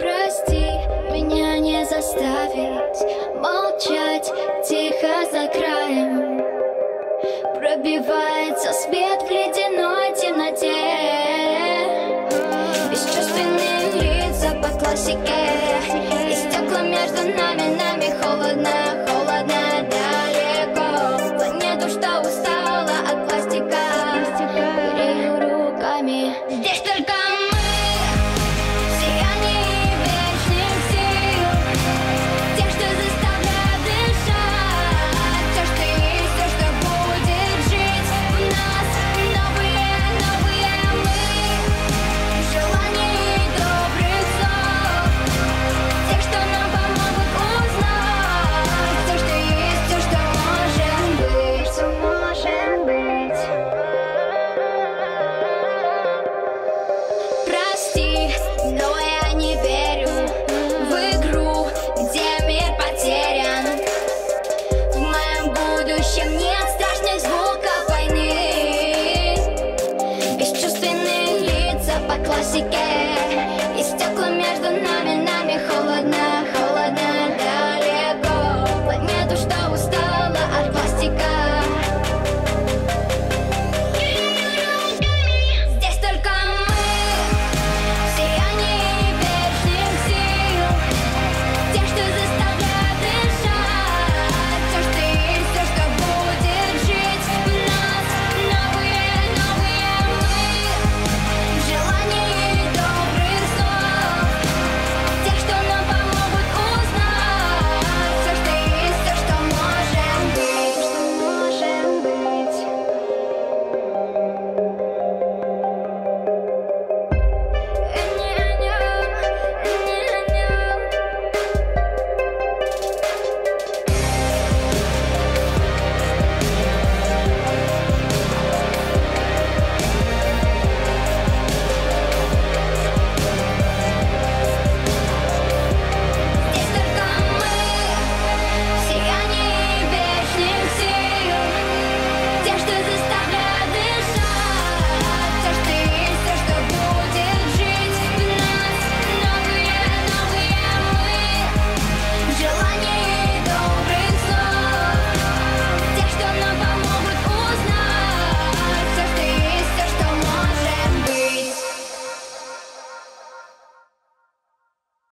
Прости, меня не заставить молчать тихо за краем. Пробивается свет в ледяной темноте. Бесчувственные лица по классике. И стекла между нами, нами холодно,